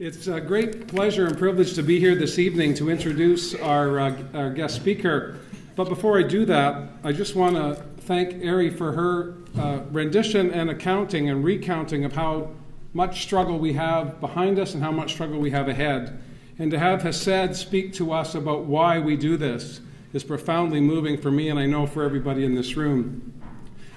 It's a great pleasure and privilege to be here this evening to introduce our, uh, our guest speaker. But before I do that, I just want to thank Ari for her uh, rendition and accounting and recounting of how much struggle we have behind us and how much struggle we have ahead. And to have Hesed speak to us about why we do this is profoundly moving for me and I know for everybody in this room.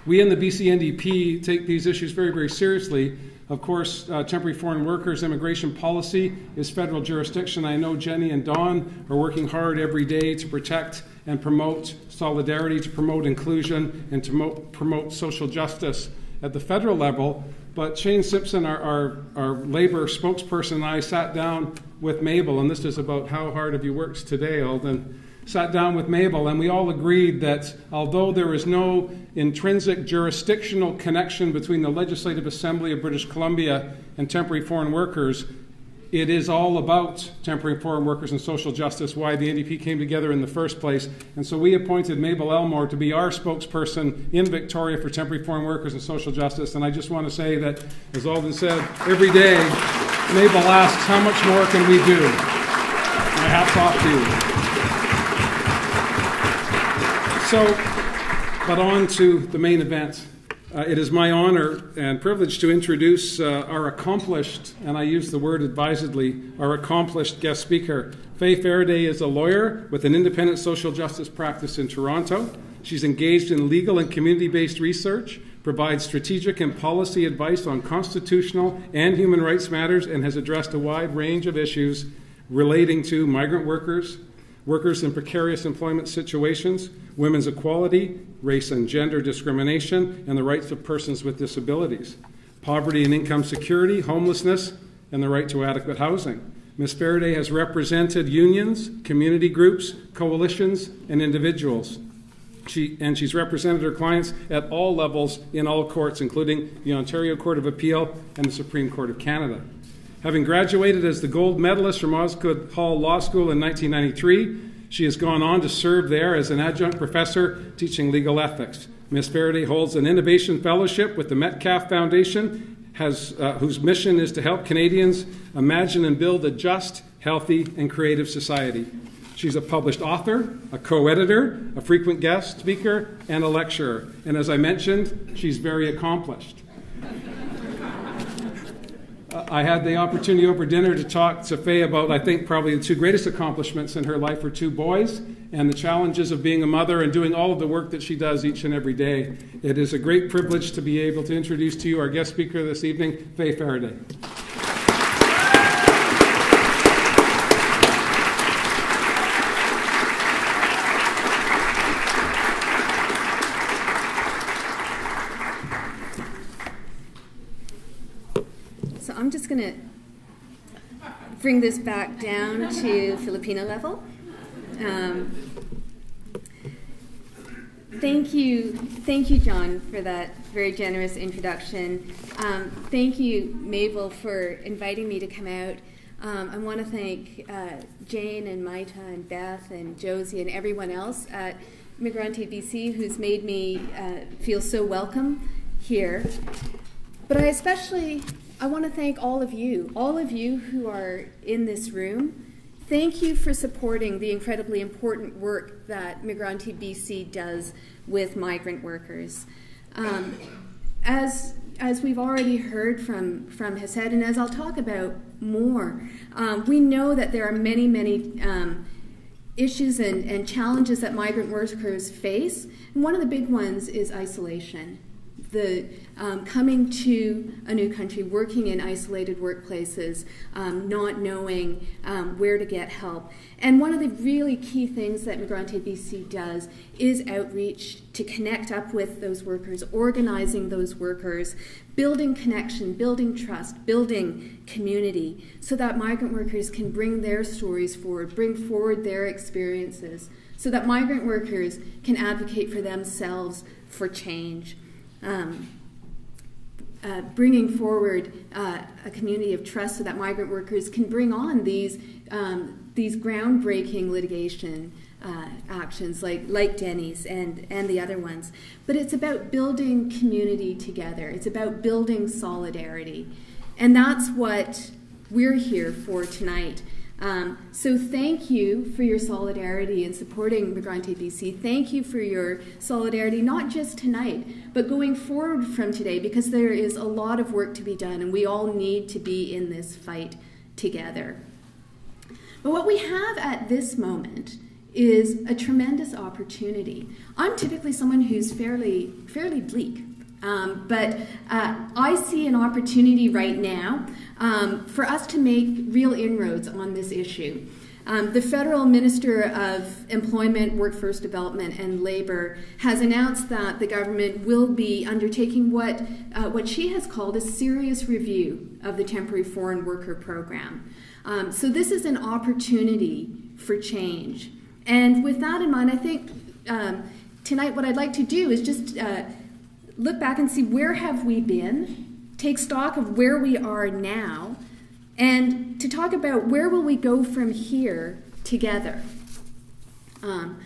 We in the BC NDP take these issues very, very seriously of course, uh, temporary foreign workers immigration policy is federal jurisdiction. I know Jenny and Don are working hard every day to protect and promote solidarity, to promote inclusion, and to mo- promote social justice at the federal level. But Shane Simpson, our, our, our labor spokesperson, and I sat down with Mabel, and this is about how hard have you worked today, Alden sat down with Mabel, and we all agreed that although there is no intrinsic jurisdictional connection between the Legislative Assembly of British Columbia and temporary foreign workers, it is all about temporary foreign workers and social justice, why the NDP came together in the first place. And so we appointed Mabel Elmore to be our spokesperson in Victoria for temporary foreign workers and social justice. And I just want to say that, as Alden said, every day Mabel asks, How much more can we do? My hat's off to you. So, but on to the main event. Uh, it is my honor and privilege to introduce uh, our accomplished, and I use the word advisedly, our accomplished guest speaker. Fay Faraday is a lawyer with an independent social justice practice in Toronto. She's engaged in legal and community based research, provides strategic and policy advice on constitutional and human rights matters, and has addressed a wide range of issues relating to migrant workers, workers in precarious employment situations, women's equality, race and gender discrimination, and the rights of persons with disabilities, poverty and income security, homelessness, and the right to adequate housing. Ms. Faraday has represented unions, community groups, coalitions, and individuals. She, and she's represented her clients at all levels in all courts, including the Ontario Court of Appeal and the Supreme Court of Canada. Having graduated as the gold medalist from Osgoode Hall Law School in 1993, she has gone on to serve there as an adjunct professor teaching legal ethics. Ms. Faraday holds an innovation fellowship with the Metcalf Foundation, has, uh, whose mission is to help Canadians imagine and build a just, healthy, and creative society. She's a published author, a co editor, a frequent guest speaker, and a lecturer. And as I mentioned, she's very accomplished. I had the opportunity over dinner to talk to Fay about, I think, probably the two greatest accomplishments in her life are two boys and the challenges of being a mother and doing all of the work that she does each and every day. It is a great privilege to be able to introduce to you our guest speaker this evening, Fay Faraday. Just going to bring this back down to Filipino level. Um, thank you, thank you, John, for that very generous introduction. Um, thank you, Mabel, for inviting me to come out. Um, I want to thank uh, Jane and Maita and Beth and Josie and everyone else at Migrante BC who's made me uh, feel so welcome here. But I especially I want to thank all of you, all of you who are in this room. Thank you for supporting the incredibly important work that Migrante BC does with migrant workers. Um, as as we've already heard from from Hesed, and as I'll talk about more, um, we know that there are many, many um, issues and, and challenges that migrant workers face. And one of the big ones is isolation the um, coming to a new country, working in isolated workplaces, um, not knowing um, where to get help. And one of the really key things that Migrante BC does is outreach to connect up with those workers, organizing those workers, building connection, building trust, building community, so that migrant workers can bring their stories forward, bring forward their experiences, so that migrant workers can advocate for themselves for change um, uh, bringing forward uh, a community of trust so that migrant workers can bring on these um, these groundbreaking litigation uh, actions like like Denny's and and the other ones. But it's about building community together. It's about building solidarity, and that's what we're here for tonight. Um, so thank you for your solidarity in supporting Migrante BC. Thank you for your solidarity, not just tonight, but going forward from today, because there is a lot of work to be done, and we all need to be in this fight together. But what we have at this moment is a tremendous opportunity. I'm typically someone who's fairly fairly bleak, um, but uh, I see an opportunity right now um, for us to make real inroads on this issue. Um, the federal minister of employment, workforce development, and labor has announced that the government will be undertaking what uh, what she has called a serious review of the temporary foreign worker program. Um, so this is an opportunity for change. And with that in mind, I think um, tonight what I'd like to do is just uh, look back and see where have we been, take stock of where we are now, and to talk about where will we go from here together. Um,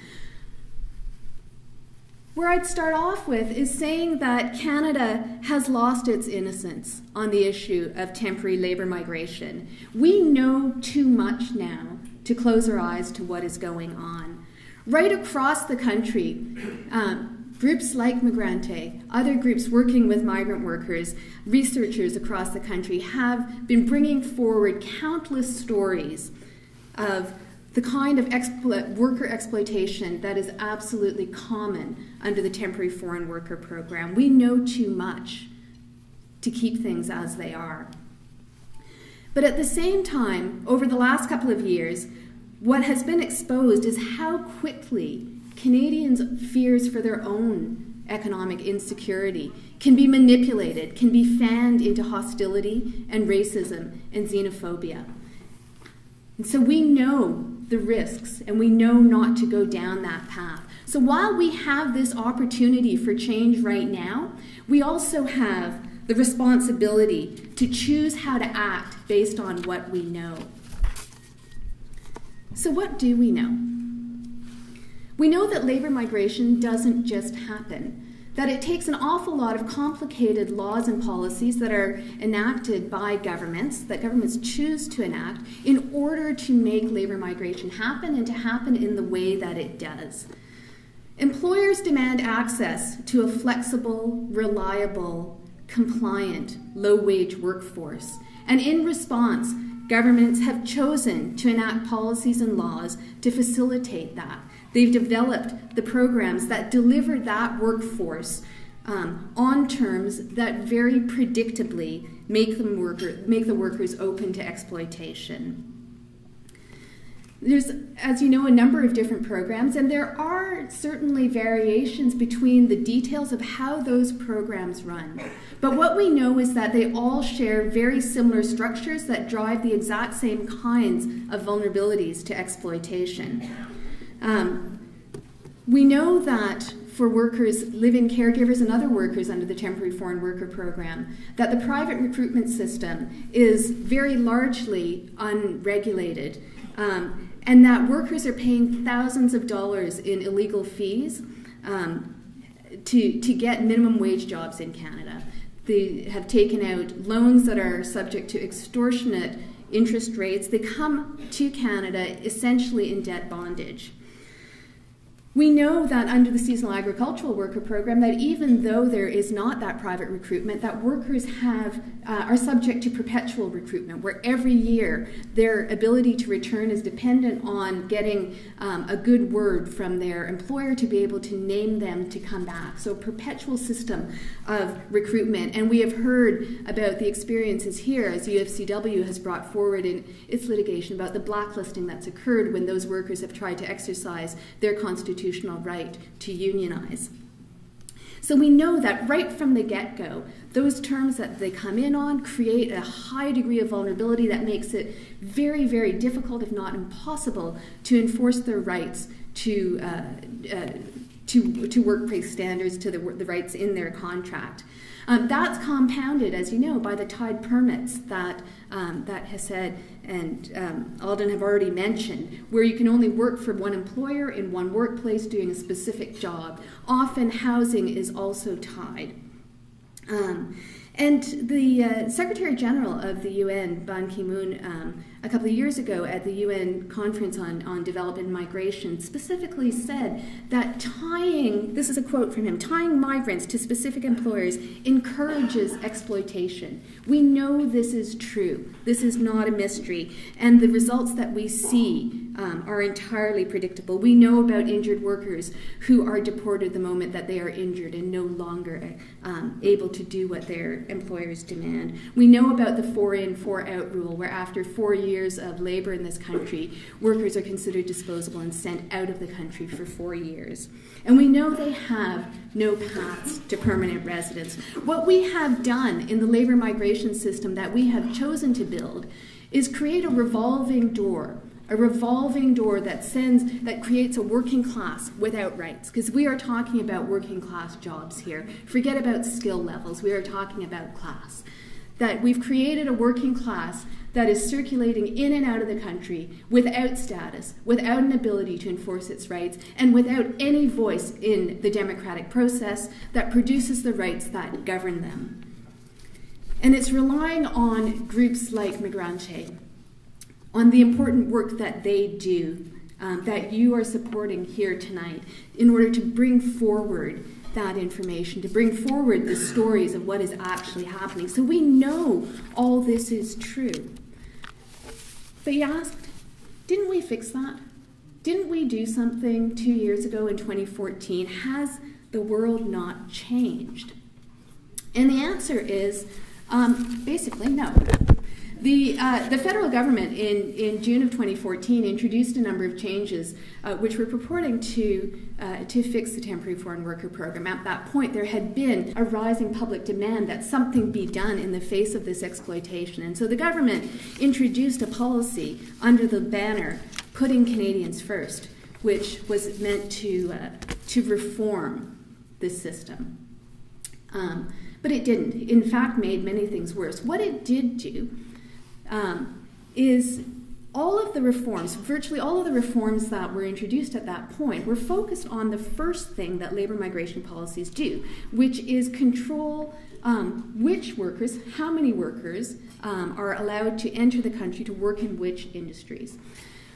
where I'd start off with is saying that Canada has lost its innocence on the issue of temporary labour migration. We know too much now to close our eyes to what is going on. Right across the country, um, groups like Migrante, other groups working with migrant workers, researchers across the country have been bringing forward countless stories of the kind of explo- worker exploitation that is absolutely common under the temporary foreign worker program. We know too much to keep things as they are. But at the same time, over the last couple of years, what has been exposed is how quickly Canadians' fears for their own economic insecurity can be manipulated, can be fanned into hostility and racism and xenophobia. And so we know the risks and we know not to go down that path. So while we have this opportunity for change right now, we also have the responsibility to choose how to act based on what we know. So, what do we know? We know that labor migration doesn't just happen that it takes an awful lot of complicated laws and policies that are enacted by governments, that governments choose to enact, in order to make labor migration happen and to happen in the way that it does. Employers demand access to a flexible, reliable, compliant, low wage workforce. And in response, governments have chosen to enact policies and laws to facilitate that. They've developed the programs that deliver that workforce um, on terms that very predictably make, them worker, make the workers open to exploitation. There's, as you know, a number of different programs, and there are certainly variations between the details of how those programs run. But what we know is that they all share very similar structures that drive the exact same kinds of vulnerabilities to exploitation. Um, we know that for workers, live-in caregivers, and other workers under the temporary foreign worker program, that the private recruitment system is very largely unregulated, um, and that workers are paying thousands of dollars in illegal fees um, to, to get minimum wage jobs in Canada. They have taken out loans that are subject to extortionate interest rates. They come to Canada essentially in debt bondage. We know that under the seasonal agricultural worker program that even though there is not that private recruitment, that workers have uh, are subject to perpetual recruitment, where every year their ability to return is dependent on getting um, a good word from their employer to be able to name them to come back. So perpetual system of recruitment, and we have heard about the experiences here as UFCW has brought forward in its litigation about the blacklisting that's occurred when those workers have tried to exercise their constitutional constitutional right to unionize. So we know that right from the get go, those terms that they come in on create a high degree of vulnerability that makes it very, very difficult, if not impossible, to enforce their rights to, uh, uh, to, to workplace standards, to the, the rights in their contract. Um, that's compounded, as you know, by the tied permits that, um, that Hesed and um, Alden have already mentioned, where you can only work for one employer in one workplace doing a specific job. Often housing is also tied. Um, And the uh, Secretary General of the UN, Ban Ki moon, um, a couple of years ago at the UN Conference on, on Development and Migration, specifically said that tying, this is a quote from him, tying migrants to specific employers encourages exploitation. We know this is true. This is not a mystery. And the results that we see um, are entirely predictable. We know about injured workers who are deported the moment that they are injured and no longer um, able to do what their employers demand. We know about the four in, four out rule, where after four years of labor in this country, workers are considered disposable and sent out of the country for four years. And we know they have no paths to permanent residence. What we have done in the labor migration system that we have chosen to build is create a revolving door a revolving door that sends that creates a working class without rights because we are talking about working class jobs here forget about skill levels we are talking about class that we've created a working class that is circulating in and out of the country without status, without an ability to enforce its rights, and without any voice in the democratic process that produces the rights that govern them. And it's relying on groups like Migrante, on the important work that they do, um, that you are supporting here tonight, in order to bring forward that information, to bring forward the stories of what is actually happening. So we know all this is true. But you asked, didn't we fix that? Didn't we do something two years ago in 2014? Has the world not changed? And the answer is um, basically no. The, uh, the federal government in, in June of 2014 introduced a number of changes uh, which were purporting to, uh, to fix the temporary foreign worker program. At that point, there had been a rising public demand that something be done in the face of this exploitation. And so the government introduced a policy under the banner Putting Canadians First, which was meant to, uh, to reform this system. Um, but it didn't. In fact, made many things worse. What it did do um, is all of the reforms, virtually all of the reforms that were introduced at that point, were focused on the first thing that labor migration policies do, which is control um, which workers, how many workers um, are allowed to enter the country to work in which industries.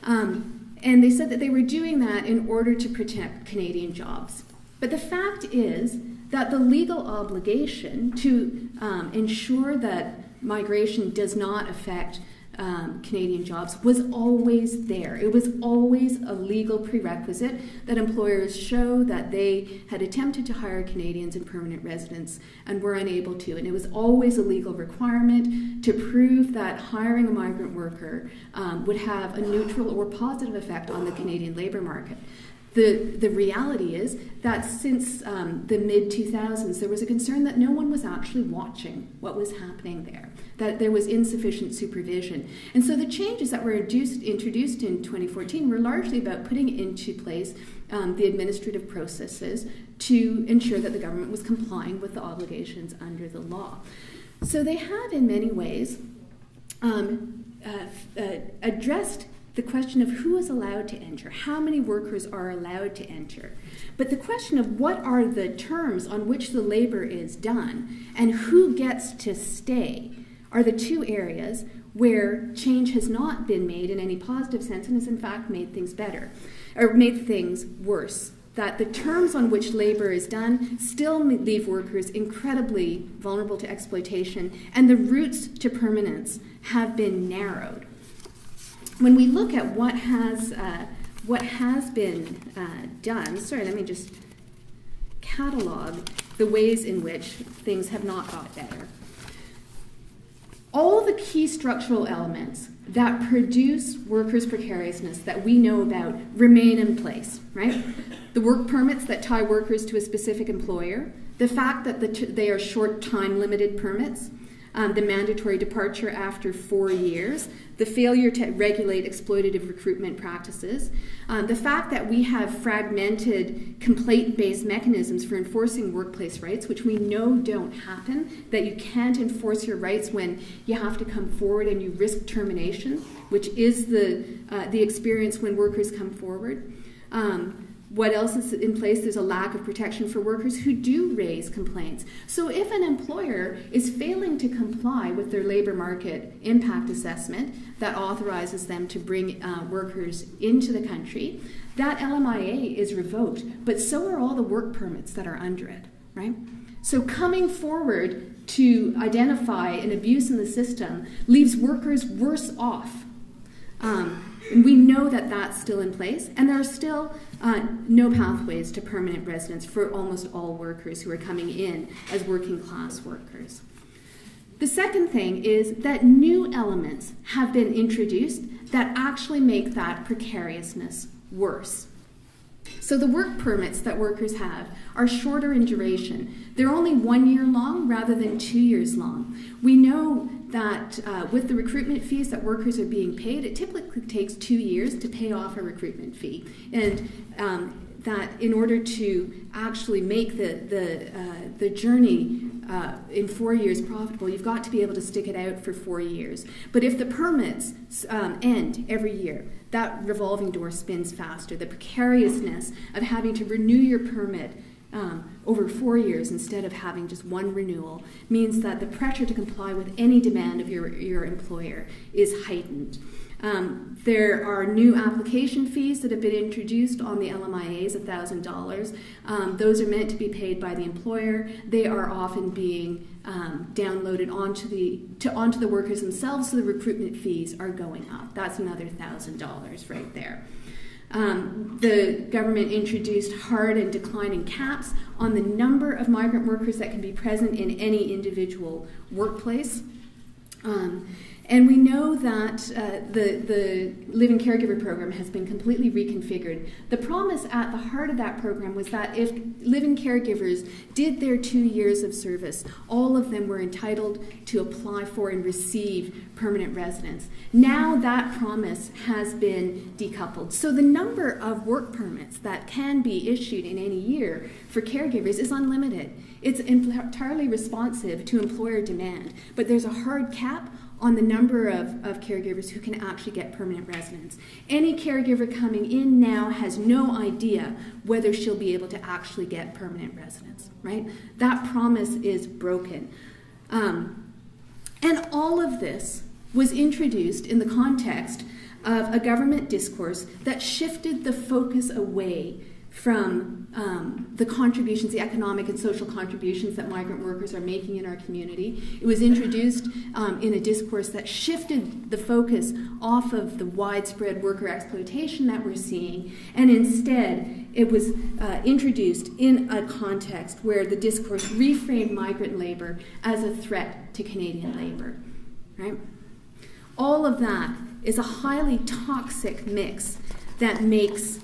Um, and they said that they were doing that in order to protect Canadian jobs. But the fact is that the legal obligation to um, ensure that migration does not affect um, Canadian jobs was always there. It was always a legal prerequisite that employers show that they had attempted to hire Canadians and permanent residents and were unable to. And it was always a legal requirement to prove that hiring a migrant worker um, would have a neutral or positive effect on the Canadian labour market. The, the reality is that since um, the mid 2000s, there was a concern that no one was actually watching what was happening there, that there was insufficient supervision. And so the changes that were introduced, introduced in 2014 were largely about putting into place um, the administrative processes to ensure that the government was complying with the obligations under the law. So they have, in many ways, um, uh, uh, addressed the question of who is allowed to enter, how many workers are allowed to enter, but the question of what are the terms on which the labor is done and who gets to stay are the two areas where change has not been made in any positive sense and has in fact made things better or made things worse. That the terms on which labor is done still leave workers incredibly vulnerable to exploitation, and the routes to permanence have been narrowed when we look at what has uh, what has been uh, done, sorry, let me just catalog the ways in which things have not got better. All the key structural elements that produce workers' precariousness that we know about remain in place, right? The work permits that tie workers to a specific employer, the fact that the they are short time limited permits, um, the mandatory departure after four years, the failure to regulate exploitative recruitment practices, um, the fact that we have fragmented complaint based mechanisms for enforcing workplace rights, which we know don't happen, that you can't enforce your rights when you have to come forward and you risk termination, which is the, uh, the experience when workers come forward. Um, what else is in place? There's a lack of protection for workers who do raise complaints. So, if an employer is failing to comply with their labor market impact assessment that authorizes them to bring uh, workers into the country, that LMIA is revoked, but so are all the work permits that are under it, right? So, coming forward to identify an abuse in the system leaves workers worse off. Um, and we know that that's still in place, and there are still uh, no pathways to permanent residence for almost all workers who are coming in as working class workers. The second thing is that new elements have been introduced that actually make that precariousness worse. So the work permits that workers have are shorter in duration. They're only one year long rather than two years long. We know that uh, with the recruitment fees that workers are being paid, it typically takes two years to pay off a recruitment fee. And um, that in order to actually make the, the, uh, the journey uh, in four years profitable, you've got to be able to stick it out for four years. But if the permits um, end every year, that revolving door spins faster. The precariousness of having to renew your permit um, over four years instead of having just one renewal means that the pressure to comply with any demand of your, your employer is heightened. Um, there are new application fees that have been introduced on the LMIAs, $1,000. Um, those are meant to be paid by the employer. They are often being um, downloaded onto the, to, onto the workers themselves, so the recruitment fees are going up. That's another $1,000 right there. Um, the government introduced hard and declining caps on the number of migrant workers that can be present in any individual workplace. Um, and we know that uh, the, the Live-in Caregiver Program has been completely reconfigured. The promise at the heart of that program was that if live-in caregivers did their two years of service, all of them were entitled to apply for and receive permanent residence. Now that promise has been decoupled. So the number of work permits that can be issued in any year for caregivers is unlimited. It's entirely responsive to employer demand, but there's a hard cap on the number of, of caregivers who can actually get permanent residence. Any caregiver coming in now has no idea whether she'll be able to actually get permanent residence, right? That promise is broken. Um, and all of this was introduced in the context of a government discourse that shifted the focus away from um, the contributions, the economic and social contributions that migrant workers are making in our community. It was introduced um, in a discourse that shifted the focus off of the widespread worker exploitation that we're seeing, and instead it was uh, introduced in a context where the discourse reframed migrant labor as a threat to Canadian labor. Right? All of that is a highly toxic mix that makes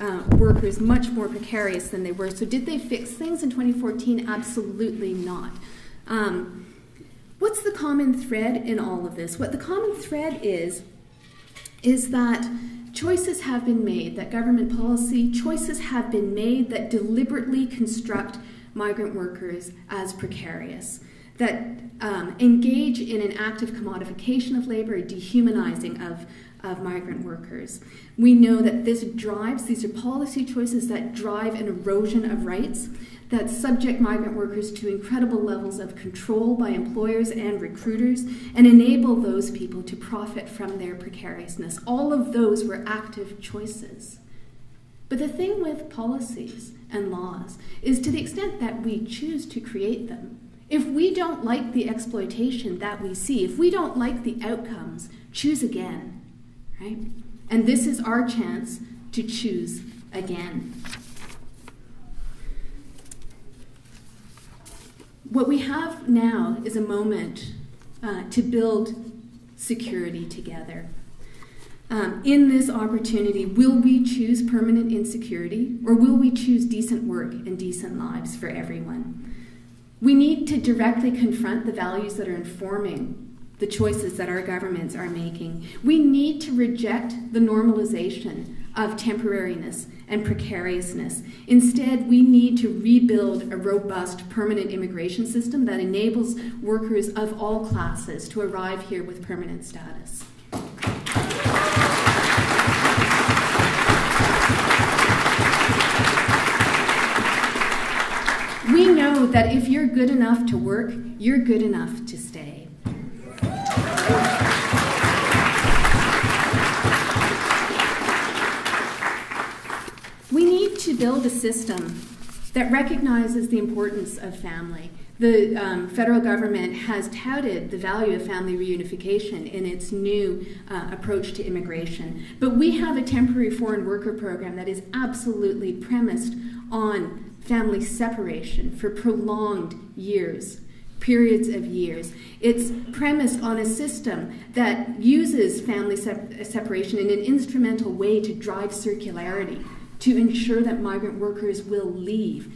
uh, workers much more precarious than they were. So, did they fix things in 2014? Absolutely not. Um, what's the common thread in all of this? What the common thread is, is that choices have been made, that government policy choices have been made that deliberately construct migrant workers as precarious, that um, engage in an active commodification of labor, a dehumanizing of of migrant workers. We know that this drives, these are policy choices that drive an erosion of rights, that subject migrant workers to incredible levels of control by employers and recruiters, and enable those people to profit from their precariousness. All of those were active choices. But the thing with policies and laws is to the extent that we choose to create them, if we don't like the exploitation that we see, if we don't like the outcomes, choose again right? And this is our chance to choose again. What we have now is a moment uh, to build security together. Um, in this opportunity, will we choose permanent insecurity or will we choose decent work and decent lives for everyone? We need to directly confront the values that are informing the choices that our governments are making. We need to reject the normalization of temporariness and precariousness. Instead, we need to rebuild a robust permanent immigration system that enables workers of all classes to arrive here with permanent status. We know that if you're good enough to work, you're good enough to. We need to build a system that recognizes the importance of family. The um, federal government has touted the value of family reunification in its new uh, approach to immigration. But we have a temporary foreign worker program that is absolutely premised on family separation for prolonged years periods of years. It's premised on a system that uses family separation in an instrumental way to drive circularity to ensure that migrant workers will leave.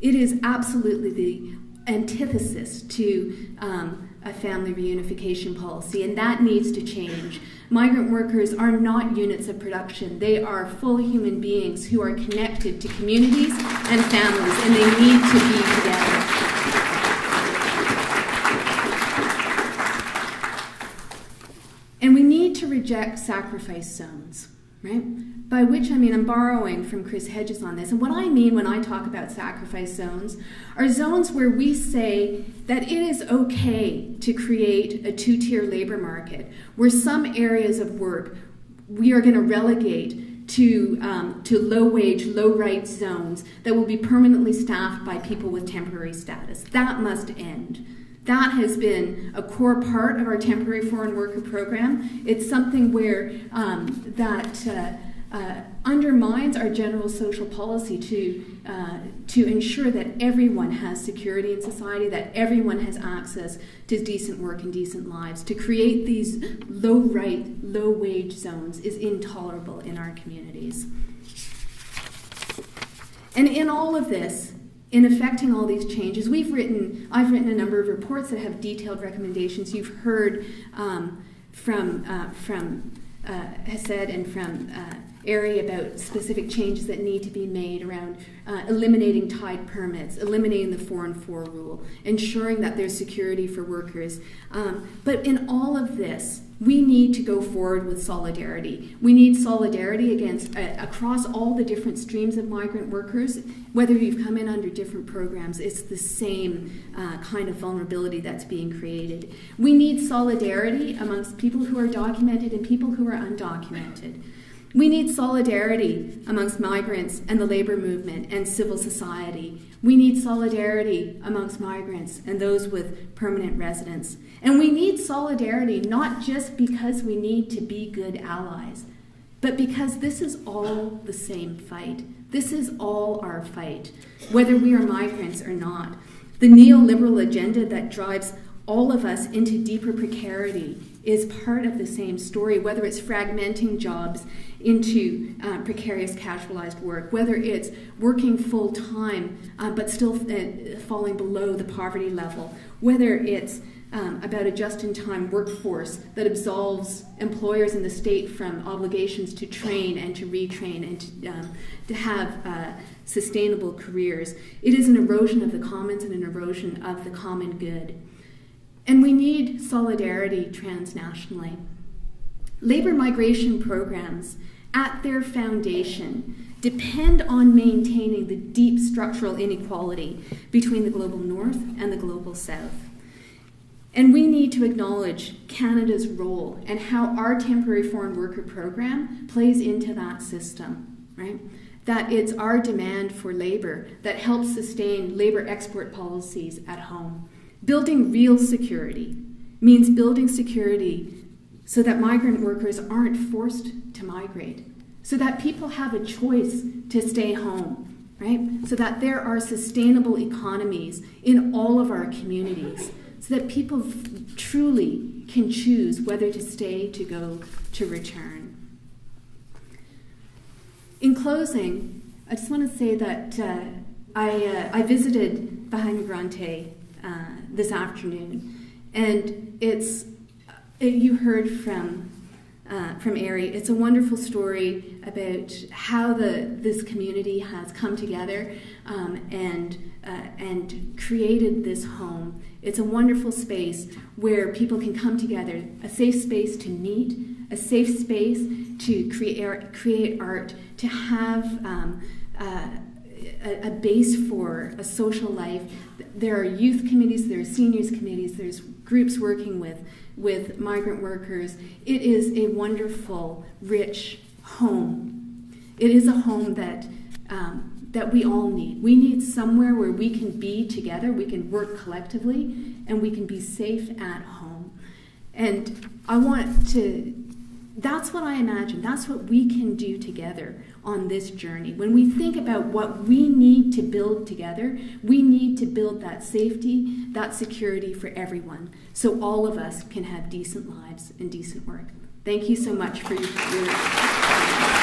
It is absolutely the antithesis to um, a family reunification policy, and that needs to change. Migrant workers are not units of production. They are full human beings who are connected to communities and families, and they need to be together. And we sacrifice zones, right? By which I mean I'm borrowing from Chris Hedges on this. And what I mean when I talk about sacrifice zones are zones where we say that it is okay to create a two tier labor market, where some areas of work we are going to relegate to, um, to low wage, low rights zones that will be permanently staffed by people with temporary status. That must end. That has been a core part of our temporary foreign worker program. It's something where um, that. Uh, uh, undermines our general social policy to, uh, to ensure that everyone has security in society, that everyone has access to decent work and decent lives. To create these low right, low wage zones is intolerable in our communities. And in all of this, in affecting all these changes, we've written, I've written a number of reports that have detailed recommendations. You've heard um, from, uh, from uh, Hesed and from uh, Ari about specific changes that need to be made around uh, eliminating tied permits, eliminating the 4 and 4 rule, ensuring that there's security for workers. Um, but in all of this, we need to go forward with solidarity. We need solidarity against uh, across all the different streams of migrant workers. Whether you've come in under different programs, it's the same uh, kind of vulnerability that's being created. We need solidarity amongst people who are documented and people who are undocumented. We need solidarity amongst migrants and the labor movement and civil society. We need solidarity amongst migrants and those with permanent residence. And we need solidarity not just because we need to be good allies, but because this is all the same fight. This is all our fight, whether we are migrants or not. The neoliberal agenda that drives all of us into deeper precarity is part of the same story, whether it's fragmenting jobs into uh, precarious casualized work, whether it's working full time uh, but still uh, falling below the poverty level, whether it's um, about a just in time workforce that absolves employers in the state from obligations to train and to retrain and to, um, to have uh, sustainable careers. It is an erosion of the commons and an erosion of the common good. And we need solidarity transnationally. Labor migration programs, at their foundation, depend on maintaining the deep structural inequality between the global north and the global south. And we need to acknowledge Canada's role and how our temporary foreign worker program plays into that system, right? That it's our demand for labor that helps sustain labor export policies at home. Building real security means building security so that migrant workers aren't forced to migrate, so that people have a choice to stay home, right? So that there are sustainable economies in all of our communities, so that people truly can choose whether to stay, to go, to return. In closing, I just want to say that uh, I, uh, I visited Bahay Migrante uh, this afternoon, and it's you heard from uh, from Ari. It's a wonderful story about how the this community has come together um, and uh, and created this home. It's a wonderful space where people can come together, a safe space to meet, a safe space to create create art, to have um, uh, a base for a social life. There are youth committees, there are seniors committees, there's groups working with with migrant workers. It is a wonderful, rich home. It is a home that um, that we all need. We need somewhere where we can be together, we can work collectively, and we can be safe at home. And I want to. That's what I imagine. That's what we can do together on this journey. When we think about what we need to build together, we need to build that safety, that security for everyone, so all of us can have decent lives and decent work. Thank you so much for your. your